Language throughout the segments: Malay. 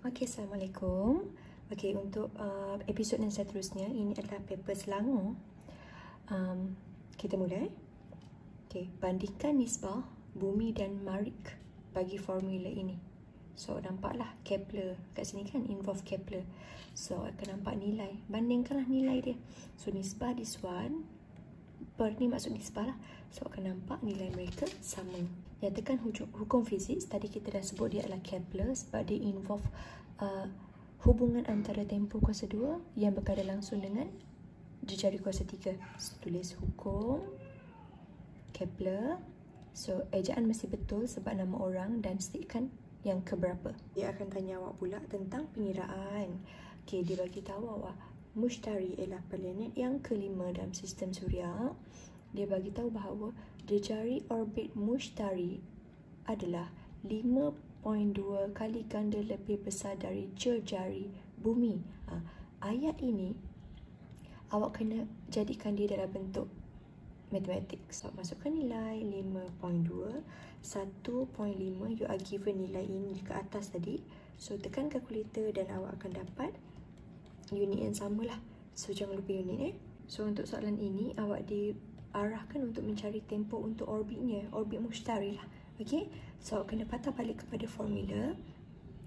Okey, Assalamualaikum. Okey, untuk uh, episod yang seterusnya, ini adalah paper Selangor. Um, kita mulai. Okey, bandingkan nisbah bumi dan marik bagi formula ini. So, nampaklah Kepler kat sini kan involve Kepler. So, akan nampak nilai. Bandingkanlah nilai dia. So, nisbah this one per ni maksud nisbah lah. So, akan nampak nilai mereka sama. Nyatakan hukum fizik tadi kita dah sebut dia adalah Kepler sebab dia involve uh, hubungan antara tempoh kuasa 2 yang berkaitan langsung dengan jejari kuasa 3 so, tulis hukum Kepler. So ejaan mesti betul sebab nama orang dan stikkan yang keberapa. Dia akan tanya awak pula tentang pengiraan. Okay, dia bagi tahu awak Mushtari ialah planet yang kelima dalam sistem suria dia bagi tahu bahawa jejari orbit Mushtari adalah 5.2 kali ganda lebih besar dari jejari bumi. Ha, ayat ini awak kena jadikan dia dalam bentuk matematik. So, masukkan nilai 5.2, 1.5 you are given nilai ini ke atas tadi. So, tekan kalkulator dan awak akan dapat unit yang samalah. So, jangan lupa unit eh. So, untuk soalan ini awak di arahkan untuk mencari tempoh untuk orbitnya, orbit mushtari lah. Okay, so kena patah balik kepada formula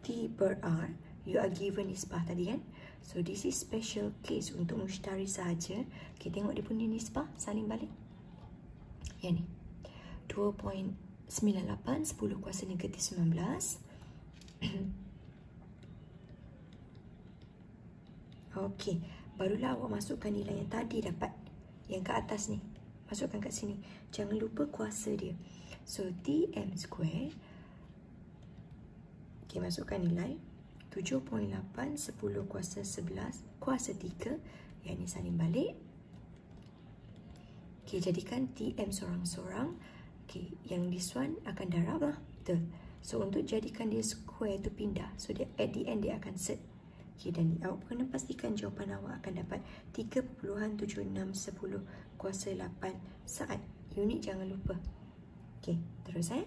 T per R. You are given nisbah tadi kan? So this is special case untuk mushtari sahaja. Okay, tengok dia punya nisbah, saling balik. Yang ni. 2.98, 10 kuasa negatif 19. okay, barulah awak masukkan nilai yang tadi dapat. Yang ke atas ni masukkan kat sini. Jangan lupa kuasa dia. So, TM square. Okay, masukkan nilai. 7.8, 10 kuasa 11, kuasa 3. Yang ni saling balik. Okay, jadikan TM seorang-seorang. Okay, yang this one akan darab lah. Betul. So, untuk jadikan dia square tu pindah. So, dia, at the end dia akan set. Okay, dan awak kena pastikan jawapan awak akan dapat 3.7610 kuasa 8 saat. Unit jangan lupa. Okay, terus eh.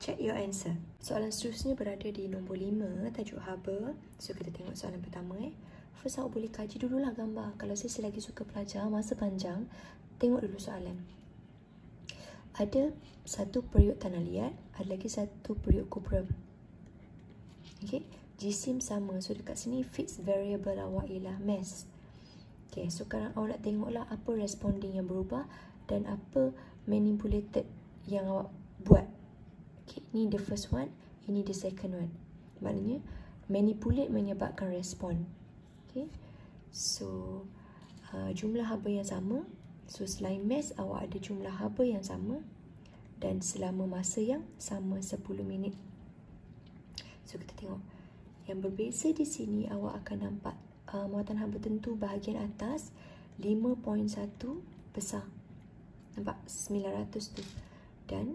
Check your answer. Soalan seterusnya berada di nombor 5, tajuk haba. So, kita tengok soalan pertama eh. First, awak boleh kaji dululah gambar. Kalau saya selagi suka pelajar, masa panjang, tengok dulu soalan. Ada satu periuk tanah liat, ada lagi satu periuk kubra. Okay, jisim sama. So dekat sini fixed variable awak ialah mass. Okay, so sekarang awak nak tengoklah apa responding yang berubah dan apa manipulated yang awak buat. Okay, ni the first one, ini the second one. Maknanya manipulate menyebabkan respon. Okay, so uh, jumlah haba yang sama. So selain mass awak ada jumlah haba yang sama dan selama masa yang sama 10 minit. So kita tengok. Yang berbeza di sini awak akan nampak uh, muatan haba tentu bahagian atas 5.1 besar. Nampak 900 tu. Dan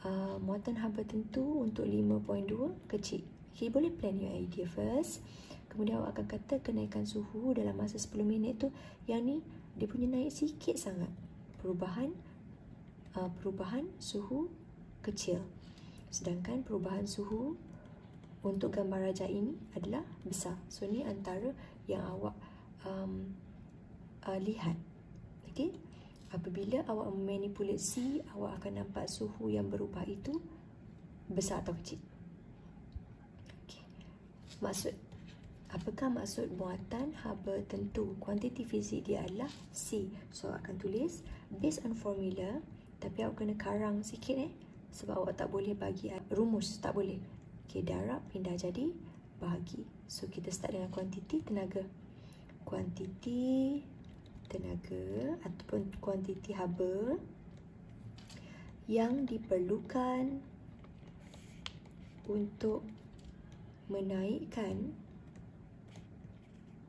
uh, muatan haba tentu untuk 5.2 kecil. Okay, boleh plan your idea first. Kemudian awak akan kata kenaikan suhu dalam masa 10 minit tu yang ni dia punya naik sikit sangat. Perubahan uh, perubahan suhu kecil. Sedangkan perubahan suhu untuk gambar raja ini adalah besar. So ni antara yang awak um, uh, lihat. Okey. Apabila awak manipulasi, awak akan nampak suhu yang berubah itu besar atau kecil. Okey. Maksud apakah maksud muatan haba tentu? Kuantiti fizik dia adalah C. So akan tulis based on formula tapi awak kena karang sikit eh sebab awak tak boleh bagi rumus, tak boleh. Okey, darab pindah jadi bahagi. So, kita start dengan kuantiti tenaga. Kuantiti tenaga ataupun kuantiti haba yang diperlukan untuk menaikkan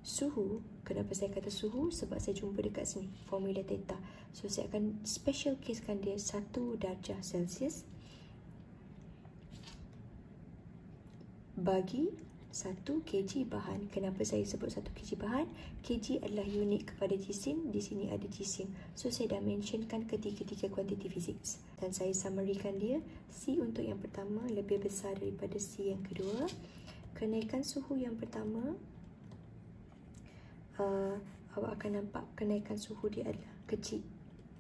suhu. Kenapa saya kata suhu? Sebab saya jumpa dekat sini. Formula theta. So, saya akan special casekan dia 1 darjah Celsius. Bagi 1 kg bahan. Kenapa saya sebut 1 kg bahan? Kg adalah unit kepada jisim. Di sini ada jisim. So, saya dah mentionkan ketiga-tiga kuantiti fizik. Dan saya summarykan dia. C untuk yang pertama lebih besar daripada C yang kedua. kenaikan suhu yang pertama uh, awak akan nampak kenaikan suhu dia adalah kecil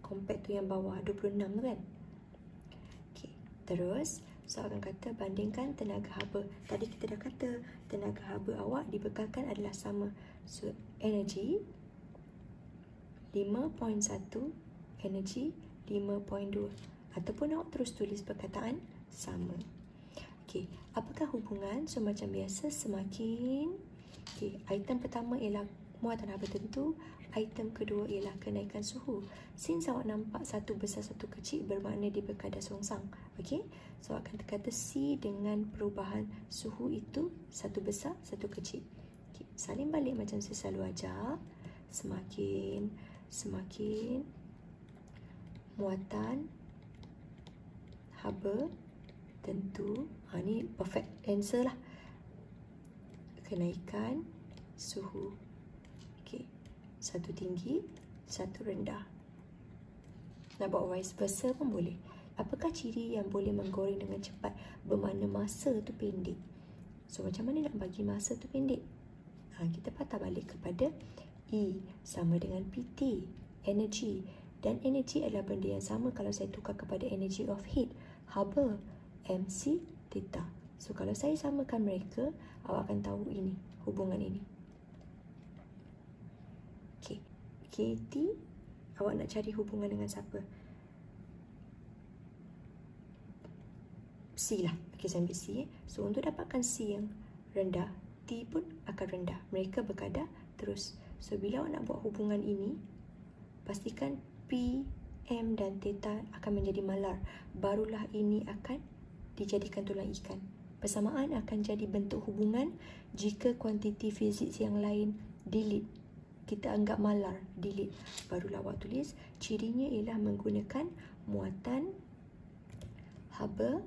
compared tu yang bawah 26 tu kan okay. terus akan kata bandingkan tenaga haba. Tadi kita dah kata tenaga haba awak dibekalkan adalah sama. So energy 5.1 energy 5.2 ataupun awak terus tulis perkataan sama. Okey, apakah hubungan? So macam biasa semakin okey, item pertama ialah muatan haba tentu, item kedua ialah kenaikan suhu. Since awak nampak satu besar satu kecil bermakna dia berkadar songsang. Okey. So akan kata C dengan perubahan suhu itu satu besar satu kecil. Okey, salin balik macam saya selalu ajar. Semakin semakin muatan haba tentu ha, ni perfect answer lah kenaikan suhu satu tinggi satu rendah. Nak buat vice versa pun boleh. Apakah ciri yang boleh menggoreng dengan cepat bermakna masa tu pendek? So macam mana nak bagi masa tu pendek? Ha, kita patah balik kepada E sama dengan PT energy. Dan energy adalah benda yang sama kalau saya tukar kepada energy of heat haba MC theta. So kalau saya samakan mereka, awak akan tahu ini, hubungan ini. KT, awak nak cari hubungan dengan siapa? C lah. Okay, saya ambil C. Eh. So untuk dapatkan C yang rendah, T pun akan rendah. Mereka berkadar terus. So bila awak nak buat hubungan ini, pastikan P, M dan theta akan menjadi malar. Barulah ini akan dijadikan tulang ikan. Persamaan akan jadi bentuk hubungan jika kuantiti fizik yang lain delete. Kita anggap malar, delete. Barulah awak tulis, cirinya ialah menggunakan muatan haba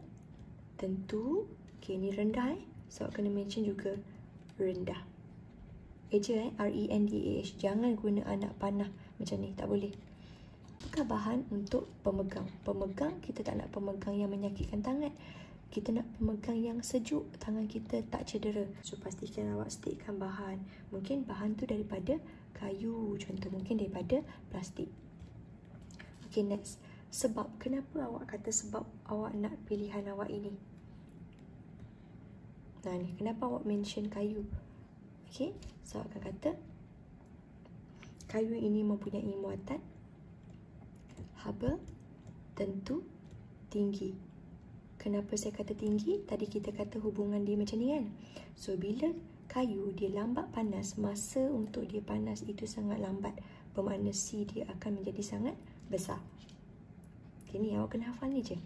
tentu. Okay, ini rendah eh. So, kena mention juga rendah. Eja eh, R-E-N-D-A-H. Jangan guna anak panah macam ni, tak boleh. Apakah bahan untuk pemegang? Pemegang, kita tak nak pemegang yang menyakitkan tangan kita nak pemegang yang sejuk tangan kita tak cedera so pastikan awak stikkan bahan mungkin bahan tu daripada kayu contoh mungkin daripada plastik. Okay next. Sebab kenapa awak kata sebab awak nak pilihan awak ini? Nah ni kenapa awak mention kayu? Okay so awak akan kata kayu ini mempunyai muatan haba tentu tinggi. Kenapa saya kata tinggi? Tadi kita kata hubungan dia macam ni kan? So, bila kayu dia lambat panas, masa untuk dia panas itu sangat lambat. Bermakna C dia akan menjadi sangat besar. Okay, ni awak kena hafal ni je.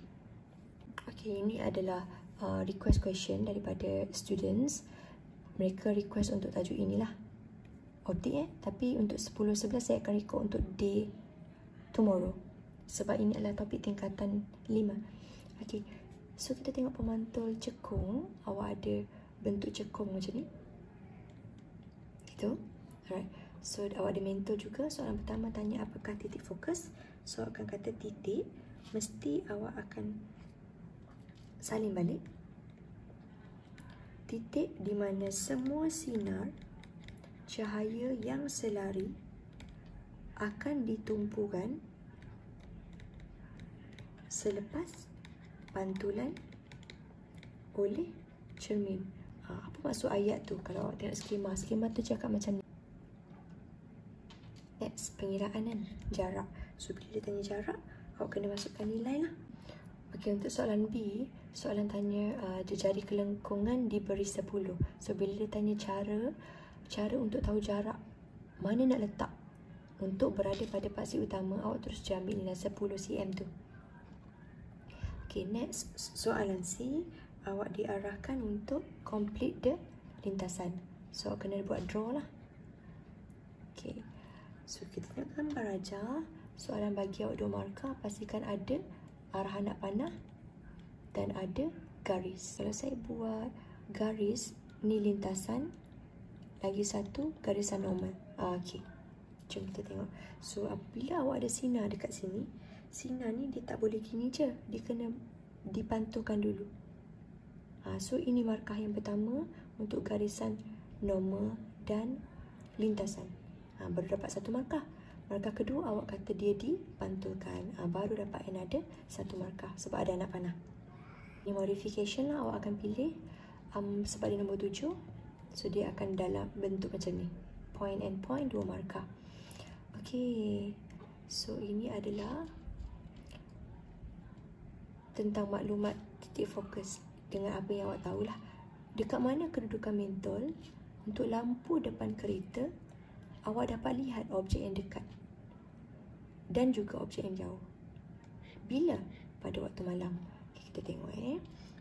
Okay, ini adalah uh, request question daripada students. Mereka request untuk tajuk inilah. Otik eh. Tapi untuk 10-11 saya akan record untuk day tomorrow. Sebab ini adalah topik tingkatan 5. Okay. So kita tengok pemantul cekung Awak ada bentuk cekung macam ni Itu Alright. So awak ada mentor juga Soalan pertama tanya apakah titik fokus? So akan kata titik Mesti awak akan Salin balik. Titik di mana semua sinar Cahaya yang selari Akan ditumpukan Selepas pantulan oleh cermin. Ha, apa maksud ayat tu kalau awak tengok skema? Skema tu cakap macam ni. Next, pengiraan kan? Jarak. So, bila dia tanya jarak, awak kena masukkan nilai lah. Okay, untuk soalan B, soalan tanya uh, jejari kelengkungan diberi 10. So, bila dia tanya cara, cara untuk tahu jarak, mana nak letak untuk berada pada paksi utama, awak terus jambil nilai 10 cm tu. Okay, next soalan C Awak diarahkan untuk complete the lintasan. So, kena buat draw lah. Okay. So, kita tengok gambar aja. Soalan bagi awak dua markah. Pastikan ada arahan nak panah Dan ada garis. Kalau saya buat garis Ni lintasan. Lagi satu garisan normal. Ah, Okay. Jom kita tengok. So, apabila awak ada sinar dekat sini sinar ni dia tak boleh gini je. Dia kena dipantulkan dulu so ini markah yang pertama untuk garisan normal dan lintasan. Ha, baru dapat satu markah. Markah kedua awak kata dia dipantulkan. Ha, baru dapat another satu markah sebab ada anak panah. Ini modification lah awak akan pilih um, sebab dia nombor tujuh. So dia akan dalam bentuk macam ni. Point and point dua markah. Okay. So ini adalah tentang maklumat titik fokus dengan apa yang awak tahulah. Dekat mana kedudukan mentol untuk lampu depan kereta awak dapat lihat objek yang dekat dan juga objek yang jauh. Bila? Pada waktu malam. Okay, kita tengok eh.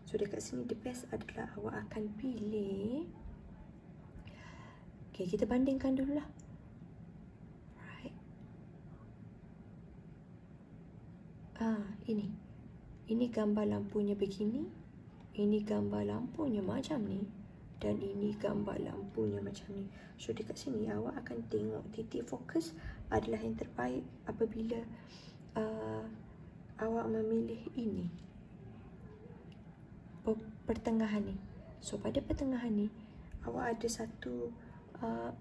So dekat sini the best adalah awak akan pilih Okay, kita bandingkan dulu lah. Right. Ah, ini. Ini gambar lampunya begini. Ini gambar lampunya macam ni dan ini gambar lampunya macam ni. So dekat sini awak akan tengok titik fokus adalah yang terbaik apabila uh, awak memilih ini. Pertengahan ni. So pada pertengahan ni awak ada satu uh,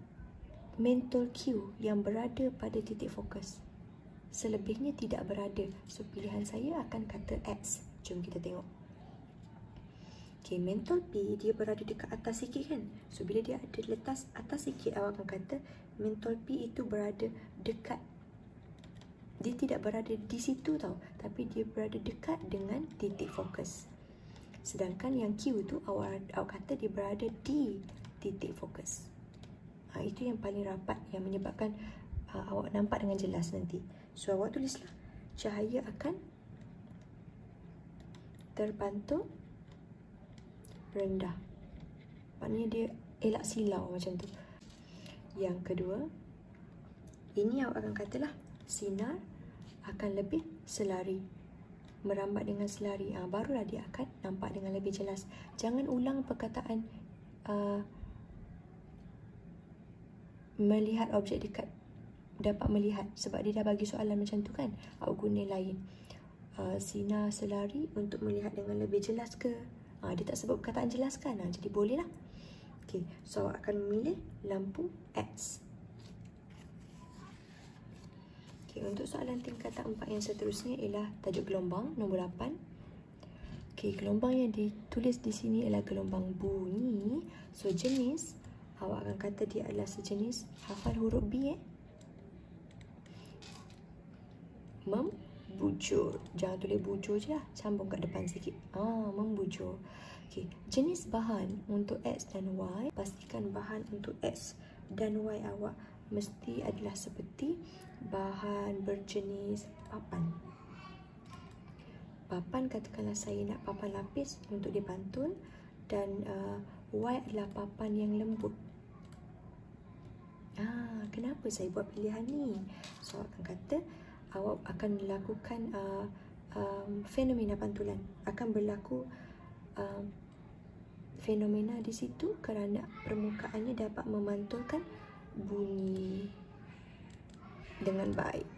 mental cue yang berada pada titik fokus. Selebihnya tidak berada. So pilihan saya akan kata X. Jom kita tengok. Okay, mental P dia berada dekat atas sikit kan? So, bila dia ada letas atas sikit, awak akan kata mental P itu berada dekat. Dia tidak berada di situ tau. Tapi dia berada dekat dengan titik fokus. Sedangkan yang Q tu awak, awak kata dia berada di titik fokus. Ha, itu yang paling rapat yang menyebabkan uh, awak nampak dengan jelas nanti. So, awak tulislah. Cahaya akan terbantuk rendah. Maknanya dia elak silau macam tu. Yang kedua, ini awak akan katalah sinar akan lebih selari. Merambat dengan selari. Ha, barulah dia akan nampak dengan lebih jelas. Jangan ulang perkataan uh, melihat objek dekat. Dapat melihat. Sebab dia dah bagi soalan macam tu kan. Awak guna lain. Uh, sinar selari untuk melihat dengan lebih jelas ke? Ha, dia tak sebut perkataan jelaskan. Ha, jadi boleh lah. Okay, so awak akan memilih lampu X. Okay, untuk soalan tingkatan 4 yang seterusnya ialah tajuk gelombang nombor 8. Okay, gelombang yang ditulis di sini ialah gelombang bunyi. So, jenis awak akan kata dia adalah sejenis hafal huruf B eh. Mem bujur. Jangan tulis bujur je lah. Sambung kat depan sikit. Ah, membujur. Okay. Jenis bahan untuk X dan Y. Pastikan bahan untuk X dan Y awak mesti adalah seperti bahan berjenis papan. Papan katakanlah saya nak papan lapis untuk dipantul dan uh, Y adalah papan yang lembut. Ah, kenapa saya buat pilihan ni? So, akan kata awak akan melakukan uh, um, fenomena pantulan akan berlaku uh, fenomena di situ kerana permukaannya dapat memantulkan bunyi dengan baik.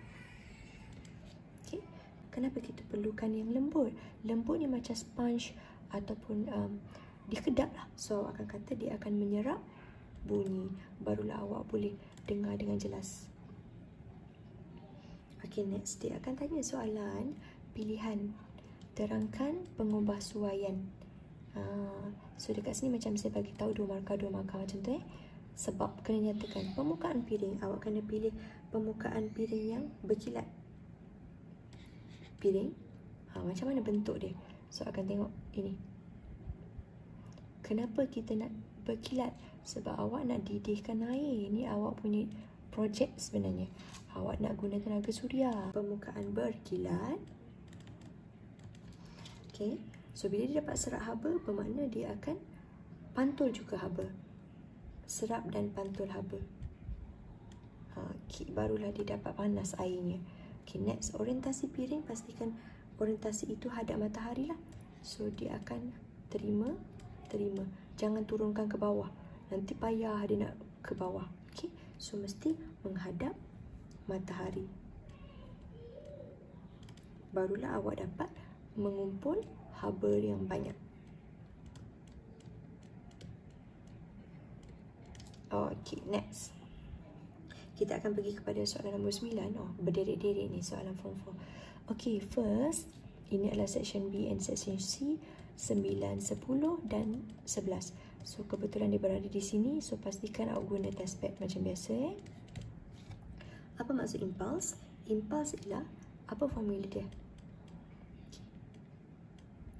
Okay. Kenapa kita perlukan yang lembut? Lembut ni macam sponge ataupun um, dikedap lah. So awak akan kata dia akan menyerap bunyi. Barulah awak boleh dengar dengan jelas. Okay, next dia akan tanya soalan pilihan terangkan pengubah suaian. Ha, so dekat sini macam saya bagi tahu dua markah dua markah macam tu eh. Sebab kena nyatakan permukaan piring awak kena pilih permukaan piring yang berkilat. Piring. Ha, macam mana bentuk dia? So akan tengok ini. Kenapa kita nak berkilat? Sebab awak nak didihkan air. Ini awak punya projek sebenarnya. Awak nak guna tenaga suria. Permukaan berkilat. Okay. So, bila dia dapat serat haba, bermakna dia akan pantul juga haba. Serap dan pantul haba. Ha, okay. Barulah dia dapat panas airnya. Okay, next. Orientasi piring, pastikan orientasi itu hadap matahari lah. So, dia akan terima, terima. Jangan turunkan ke bawah. Nanti payah dia nak ke bawah. So mesti menghadap matahari. Barulah awak dapat mengumpul haba yang banyak. Okay, next. Kita akan pergi kepada soalan nombor 9 oh, Berderik-derik ni soalan form 4 Okay, first Ini adalah section B and section C 9, 10 dan 11 So, kebetulan dia berada di sini. So, pastikan awak guna test pad macam biasa. Eh. Apa maksud impuls? Impuls ialah apa formula dia?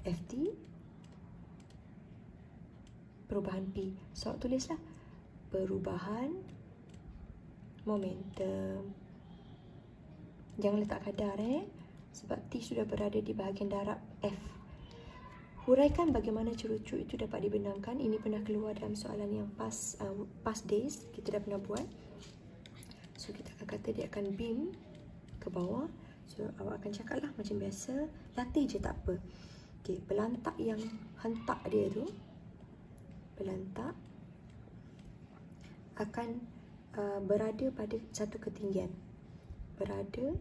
FT perubahan P. So, tulislah perubahan momentum. Jangan letak kadar eh. Sebab T sudah berada di bahagian darab F. Huraikan bagaimana cerucuk itu dapat dibenamkan. Ini pernah keluar dalam soalan yang past, uh, past days. Kita dah pernah buat. So, kita akan kata dia akan beam ke bawah. So, awak akan cakap lah macam biasa. Latih je tak apa. Okay, pelantak yang hentak dia tu pelantak akan uh, berada pada satu ketinggian berada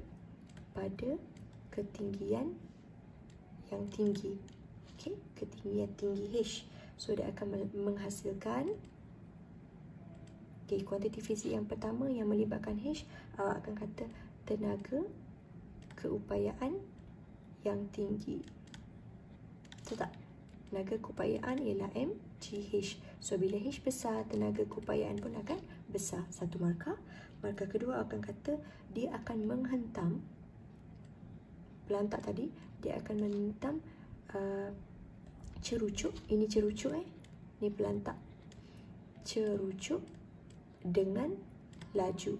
pada ketinggian yang tinggi okey ketinggian tinggi H so dia akan menghasilkan okey kuantiti fizik yang pertama yang melibatkan H awak akan kata tenaga keupayaan yang tinggi betul tak tenaga keupayaan ialah MGH. So, bila H besar, tenaga keupayaan pun akan besar. Satu markah. Markah kedua akan kata dia akan menghentam pelantak tadi, dia akan menghentam uh, cerucuk. Ini cerucuk eh. Ini pelantak. Cerucuk dengan laju.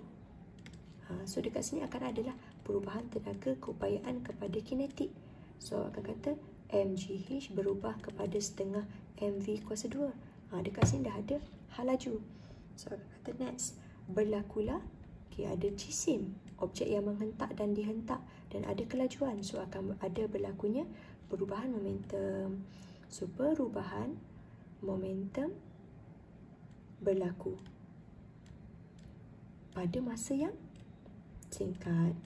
Ha, so, dekat sini akan adalah perubahan tenaga keupayaan kepada kinetik. So, akan kata MGH berubah kepada setengah MV kuasa 2. Ha, dekat sini dah ada hal laju. So, kata next. Berlakulah okay, ada jisim, objek yang menghentak dan dihentak dan ada kelajuan. So, akan ada berlakunya perubahan momentum. So, perubahan momentum berlaku pada masa yang singkat.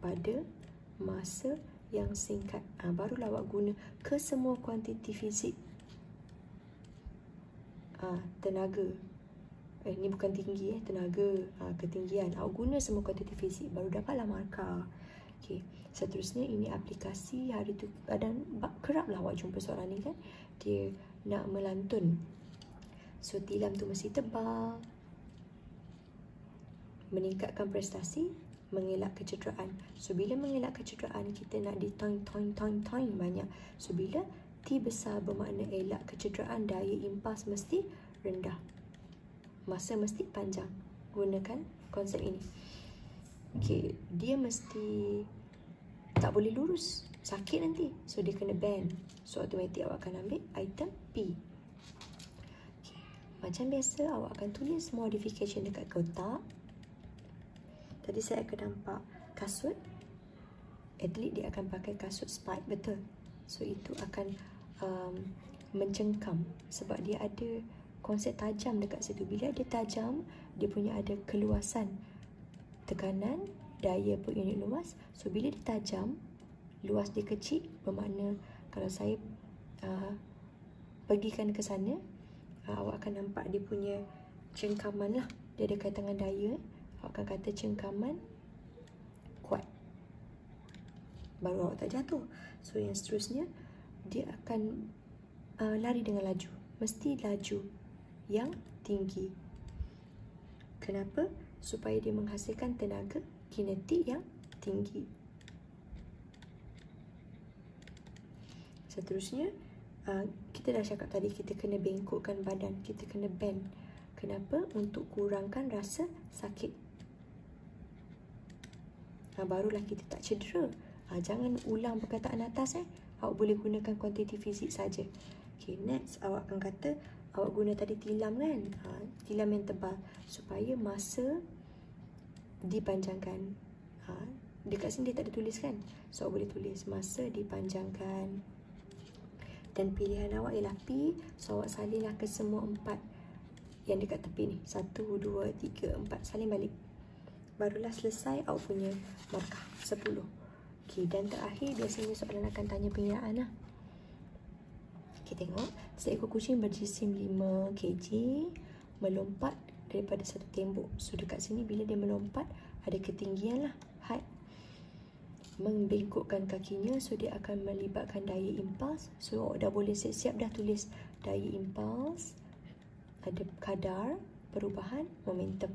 Pada masa yang singkat. Ha, barulah awak guna ke semua kuantiti fizik. Ha, tenaga. Eh, ini bukan tinggi eh, tenaga. Ha, ketinggian. Awak guna semua kuantiti fizik. Baru dapatlah markah. Okay. Seterusnya ini aplikasi hari tu. Dan keraplah awak jumpa soalan ni kan. Dia nak melantun. So, tilam tu mesti tebal. Meningkatkan prestasi mengelak kecederaan. So bila mengelak kecederaan kita nak di toin toin toin toin banyak. So bila T besar bermakna elak kecederaan daya impas mesti rendah. Masa mesti panjang. Gunakan konsep ini. Okay, dia mesti tak boleh lurus. Sakit nanti. So dia kena bend. So automatik awak akan ambil item P. Okay. Macam biasa awak akan tulis modification dekat kotak. Tadi saya akan nampak kasut Atlet dia akan pakai kasut spike Betul So itu akan um, Mencengkam Sebab dia ada Konsep tajam dekat situ Bila dia tajam Dia punya ada keluasan Tekanan Daya per unit luas So bila dia tajam Luas dia kecil Bermakna Kalau saya uh, Pergikan ke sana uh, Awak akan nampak dia punya Cengkaman lah Dia ada kaitan dengan daya Awak akan kata cengkaman kuat. Baru awak tak jatuh. So yang seterusnya, dia akan uh, lari dengan laju. Mesti laju yang tinggi. Kenapa? Supaya dia menghasilkan tenaga kinetik yang tinggi. Seterusnya, uh, kita dah cakap tadi kita kena bengkokkan badan. Kita kena bend. Kenapa? Untuk kurangkan rasa sakit ha, barulah kita tak cedera. Ha, jangan ulang perkataan atas eh. Awak boleh gunakan kuantiti fizik saja. Okay, next awak akan kata awak guna tadi tilam kan? Ha, tilam yang tebal supaya masa dipanjangkan. Ha, dekat sini dia tak ada tulis kan? So awak boleh tulis masa dipanjangkan. Dan pilihan awak ialah P. So awak salinlah ke semua empat yang dekat tepi ni. Satu, dua, tiga, empat. Salin balik barulah selesai awak punya markah 10. Okey, dan terakhir biasanya soalan akan tanya pengiraan lah. Okey, tengok. Seekor kucing berjisim 5 kg melompat daripada satu tembok. So dekat sini bila dia melompat ada ketinggian lah height. Membengkokkan kakinya so dia akan melibatkan daya impuls. So dah boleh siap-siap dah tulis daya impuls. Ada kadar perubahan momentum.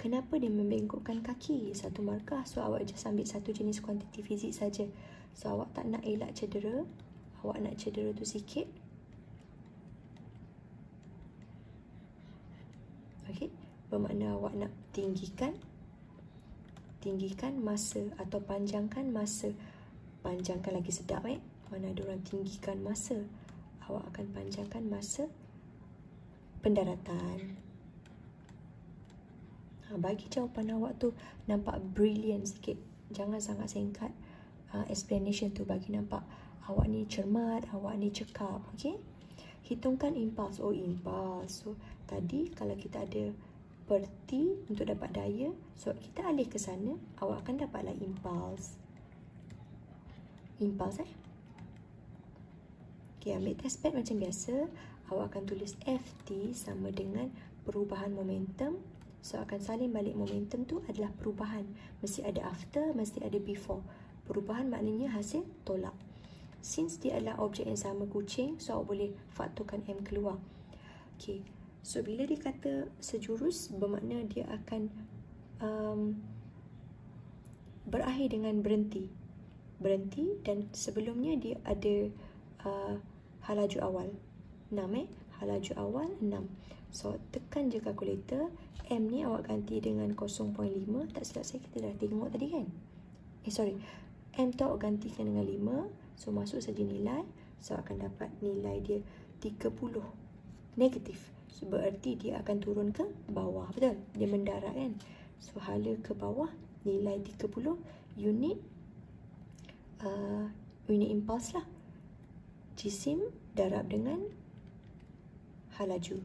Kenapa dia membengkokkan kaki? Satu markah. So awak just ambil satu jenis kuantiti fizik saja. So awak tak nak elak cedera. Awak nak cedera tu sikit okey. Bermakna awak nak tinggikan tinggikan masa atau panjangkan masa. Panjangkan lagi sedap eh. Mana ada orang tinggikan masa awak akan panjangkan masa pendaratan. Ha, bagi jawapan awak tu nampak brilliant sikit. Jangan sangat singkat uh, explanation tu bagi nampak awak ni cermat awak ni cekap okey hitungkan impuls oh impuls so tadi kalau kita ada seperti untuk dapat daya so kita alih ke sana awak akan dapatlah impuls impuls eh? Okay, ambil test pad macam biasa. Awak akan tulis FT sama dengan perubahan momentum. So akan salin balik momentum tu adalah perubahan. Mesti ada after mesti ada before. Perubahan maknanya hasil tolak since dia adalah objek yang sama kucing so awak boleh faktorkan M keluar Okay, So bila dia kata sejurus bermakna dia akan um, berakhir dengan berhenti. Berhenti dan sebelumnya dia ada uh, halaju awal. 6 eh. Halaju awal 6. So tekan je kalkulator. M ni awak ganti dengan 0.5. Tak silap saya kita dah tengok tadi kan. Eh sorry. M tu awak gantikan dengan 5. So masuk saja nilai. So akan dapat nilai dia 30. Negatif. Berarti dia akan turun ke bawah. Betul? Dia mendarat kan? So hala ke bawah nilai 30 unit uh, unit impuls lah. Jisim darab dengan halaju.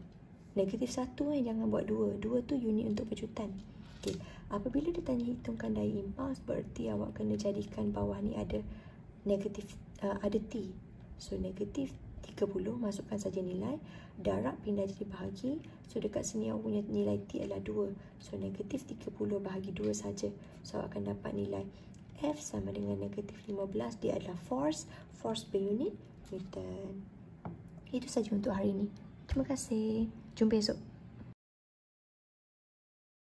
Negatif satu kan jangan buat dua. Dua tu unit untuk pecutan okay. apabila dia tanya hitungkan daya impuls berarti awak kena jadikan bawah ni ada negatif uh, ada T. So negatif 30 masukkan saja nilai. Darab pindah jadi bahagi. So dekat sini awak punya nilai T adalah 2 so negatif 30 bahagi 2 saja. So akan dapat nilai F sama dengan negatif 15 dia adalah force. Force per unit Newton. Itu saja untuk hari ini terima kasih. Jumpa esok